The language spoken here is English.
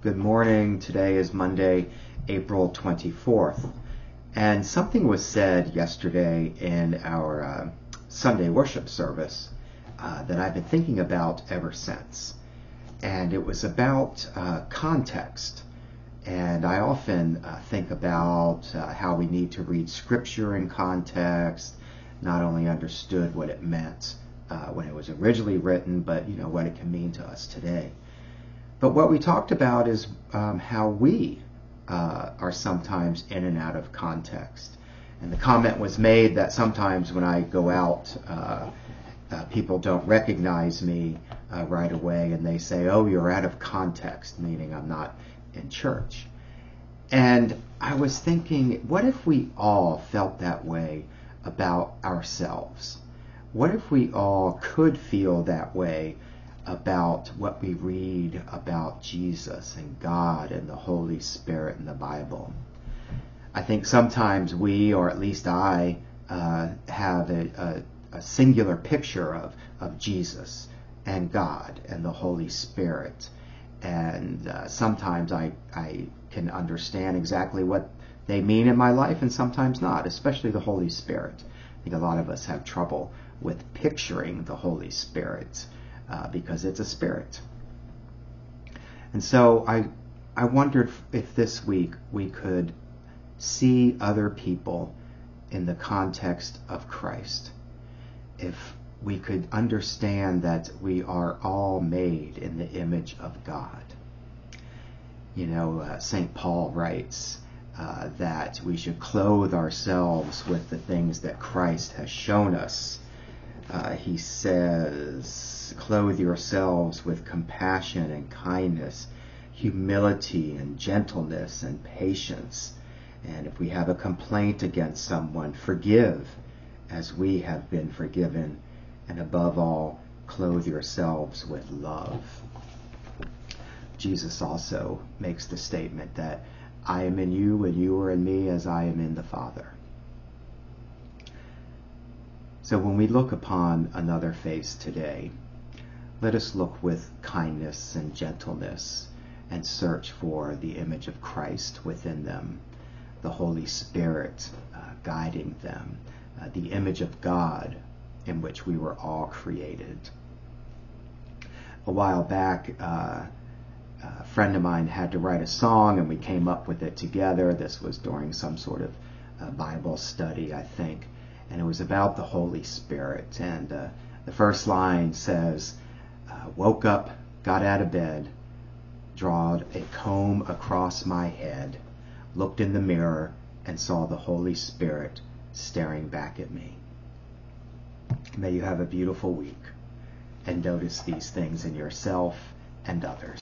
Good morning. Today is Monday, April 24th. And something was said yesterday in our uh, Sunday worship service uh, that I've been thinking about ever since. And it was about uh, context. And I often uh, think about uh, how we need to read scripture in context, not only understood what it meant uh, when it was originally written, but you know what it can mean to us today. But what we talked about is um, how we uh, are sometimes in and out of context. And the comment was made that sometimes when I go out, uh, uh, people don't recognize me uh, right away and they say, oh, you're out of context, meaning I'm not in church. And I was thinking, what if we all felt that way about ourselves? What if we all could feel that way about what we read about Jesus and God and the Holy Spirit in the Bible. I think sometimes we, or at least I, uh, have a, a, a, singular picture of, of Jesus and God and the Holy Spirit. And uh, sometimes I, I can understand exactly what they mean in my life and sometimes not, especially the Holy Spirit. I think a lot of us have trouble with picturing the Holy Spirit uh, because it's a spirit. And so I, I wondered if this week we could see other people in the context of Christ. If we could understand that we are all made in the image of God. You know, uh, St. Paul writes uh, that we should clothe ourselves with the things that Christ has shown us. Uh, he says, clothe yourselves with compassion and kindness, humility and gentleness and patience. And if we have a complaint against someone, forgive as we have been forgiven. And above all, clothe yourselves with love. Jesus also makes the statement that I am in you and you are in me as I am in the Father. So when we look upon another face today, let us look with kindness and gentleness and search for the image of Christ within them, the Holy Spirit uh, guiding them, uh, the image of God in which we were all created. A while back, uh, a friend of mine had to write a song and we came up with it together. This was during some sort of uh, Bible study, I think, and it was about the Holy Spirit. And uh, the first line says, uh, woke up, got out of bed, drawed a comb across my head, looked in the mirror, and saw the Holy Spirit staring back at me. May you have a beautiful week and notice these things in yourself and others.